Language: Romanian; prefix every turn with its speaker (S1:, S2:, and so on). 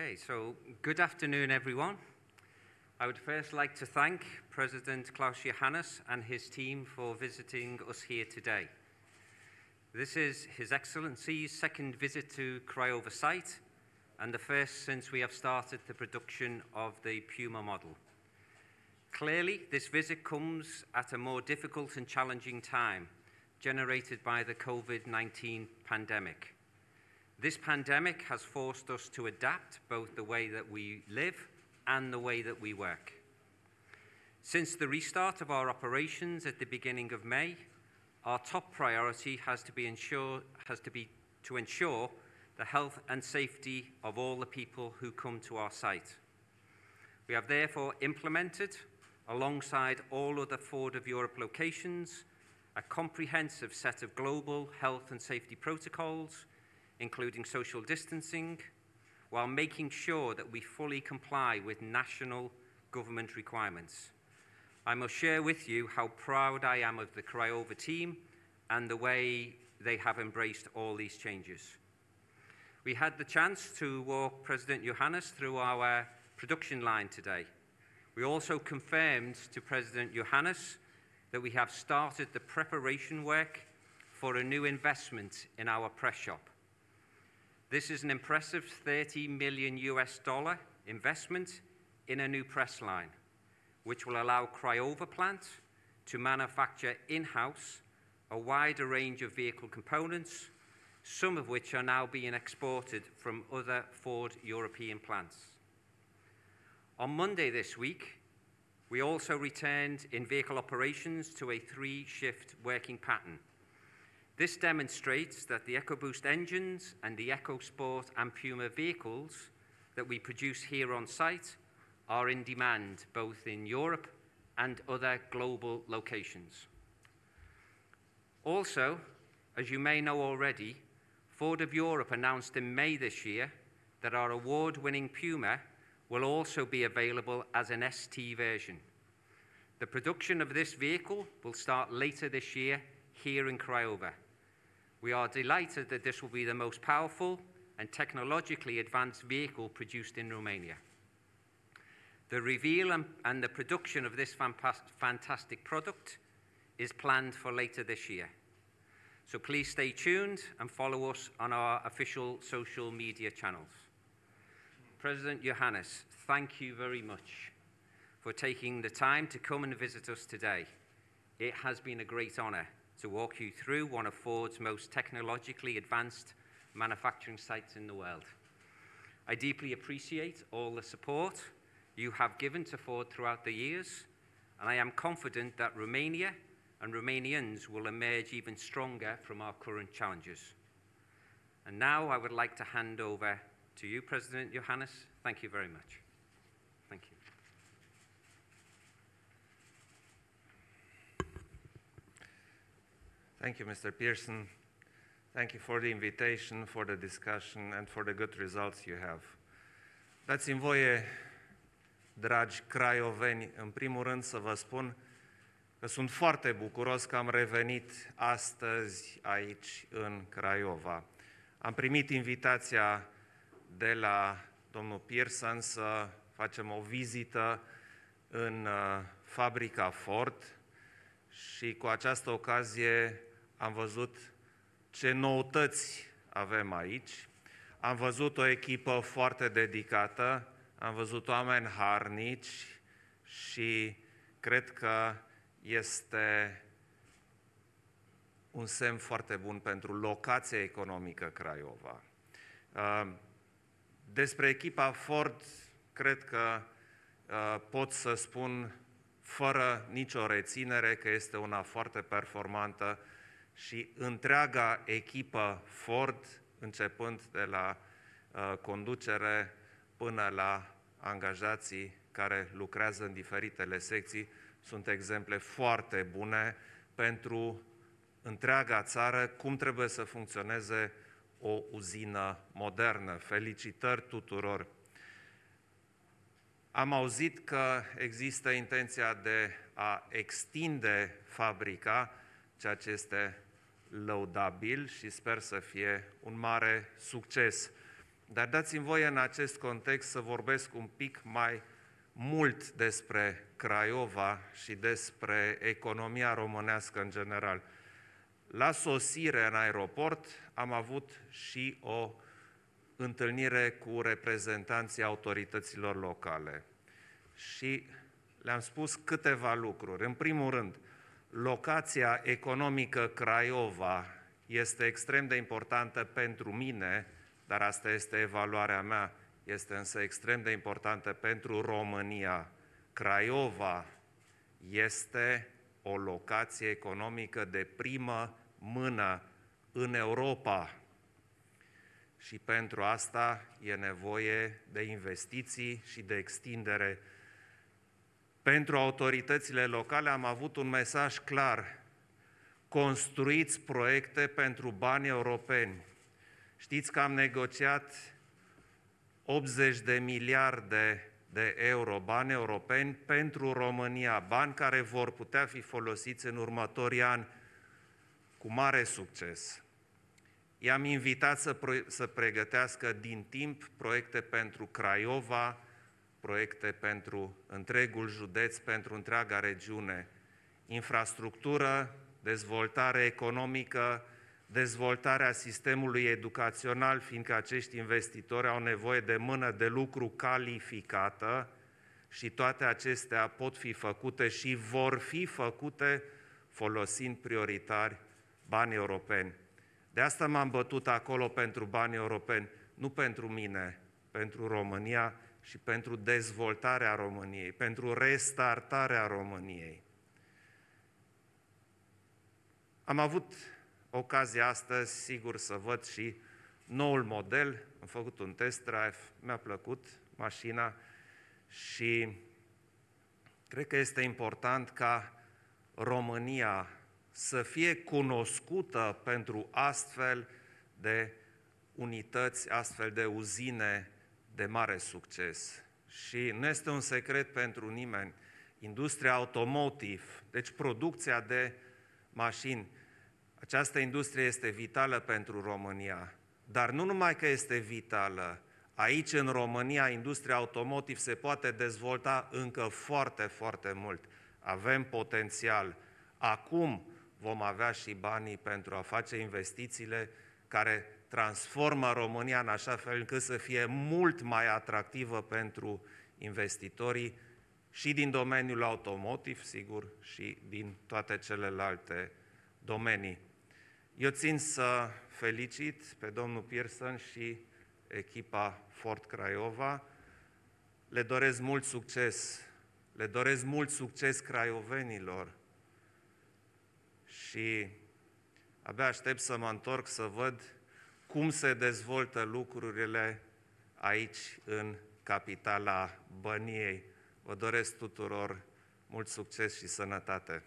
S1: Okay, so good afternoon, everyone. I would first like to thank President Klaus Johannes and his team for visiting us here today. This is His Excellency's second visit to Craiova site and the first since we have started the production of the Puma model. Clearly, this visit comes at a more difficult and challenging time generated by the COVID-19 pandemic. This pandemic has forced us to adapt both the way that we live and the way that we work. Since the restart of our operations at the beginning of May, our top priority has to be, ensure, has to, be to ensure the health and safety of all the people who come to our site. We have therefore implemented, alongside all other Ford of Europe locations, a comprehensive set of global health and safety protocols including social distancing, while making sure that we fully comply with national government requirements. I must share with you how proud I am of the Craiova team and the way they have embraced all these changes. We had the chance to walk President Johannes through our production line today. We also confirmed to President Johannes that we have started the preparation work for a new investment in our press shop. This is an impressive 30 million US dollar investment in a new press line, which will allow Craiova plant to manufacture in-house a wider range of vehicle components, some of which are now being exported from other Ford European plants. On Monday this week, we also returned in vehicle operations to a three-shift working pattern this demonstrates that the EcoBoost engines and the EcoSport and Puma vehicles that we produce here on site are in demand both in Europe and other global locations. Also, as you may know already, Ford of Europe announced in May this year that our award-winning Puma will also be available as an ST version. The production of this vehicle will start later this year here in Craiova. We are delighted that this will be the most powerful and technologically advanced vehicle produced in Romania. The reveal and, and the production of this fantastic product is planned for later this year. So please stay tuned and follow us on our official social media channels. President Johannes, thank you very much for taking the time to come and visit us today. It has been a great honor to walk you through one of Ford's most technologically advanced manufacturing sites in the world. I deeply appreciate all the support you have given to Ford throughout the years, and I am confident that Romania and Romanians will emerge even stronger from our current challenges. And now I would like to hand over to you, President Johannes. Thank you very much. Thank you,
S2: Mr. Pearson. Thank you for the invitation, for the discussion, and for the good results you have. Dați-mi voie, dragi craioveni, în primul rând să vă spun că sunt foarte bucuros că am revenit astăzi aici în Craiova. Am primit invitația de la domnul Pearson să facem o vizită în uh, fabrica Ford și cu această ocazie am văzut ce noutăți avem aici, am văzut o echipă foarte dedicată, am văzut oameni harnici și cred că este un semn foarte bun pentru locația economică Craiova. Uh, despre echipa Ford, cred că uh, pot să spun fără nicio reținere că este una foarte performantă și întreaga echipă Ford, începând de la uh, conducere până la angajații care lucrează în diferitele secții, sunt exemple foarte bune pentru întreaga țară cum trebuie să funcționeze o uzină modernă. Felicitări tuturor! Am auzit că există intenția de a extinde fabrica, ceea ce este lăudabil și sper să fie un mare succes. Dar dați-mi voie în acest context să vorbesc un pic mai mult despre Craiova și despre economia românească în general. La sosire în aeroport am avut și o întâlnire cu reprezentanții autorităților locale și le-am spus câteva lucruri. În primul rând, locația economică Craiova este extrem de importantă pentru mine, dar asta este evaluarea mea, este însă extrem de importantă pentru România. Craiova este o locație economică de primă mână în Europa. Și pentru asta e nevoie de investiții și de extindere. Pentru autoritățile locale am avut un mesaj clar. Construiți proiecte pentru bani europeni. Știți că am negociat 80 de miliarde de euro, bani europeni, pentru România, bani care vor putea fi folosiți în următorii ani cu mare succes. I-am invitat să, pro- să pregătească din timp proiecte pentru Craiova, proiecte pentru întregul județ, pentru întreaga regiune, infrastructură, dezvoltare economică, dezvoltarea sistemului educațional, fiindcă acești investitori au nevoie de mână de lucru calificată și toate acestea pot fi făcute și vor fi făcute folosind prioritari bani europeni. De asta m-am bătut acolo pentru bani europeni, nu pentru mine, pentru România și pentru dezvoltarea României, pentru restartarea României. Am avut ocazia astăzi, sigur, să văd și noul model. Am făcut un test drive, mi-a plăcut mașina și cred că este important ca România să fie cunoscută pentru astfel de unități, astfel de uzine de mare succes. Și nu este un secret pentru nimeni. Industria automotive, deci producția de mașini, această industrie este vitală pentru România. Dar nu numai că este vitală, aici în România industria automotive se poate dezvolta încă foarte, foarte mult. Avem potențial. Acum vom avea și banii pentru a face investițiile care transformă România în așa fel încât să fie mult mai atractivă pentru investitorii și din domeniul automotiv, sigur, și din toate celelalte domenii. Eu țin să felicit pe domnul Pearson și echipa Fort Craiova. Le doresc mult succes, le doresc mult succes craiovenilor și abia aștept să mă întorc să văd cum se dezvoltă lucrurile aici în capitala Băniei. Vă doresc tuturor mult succes și sănătate!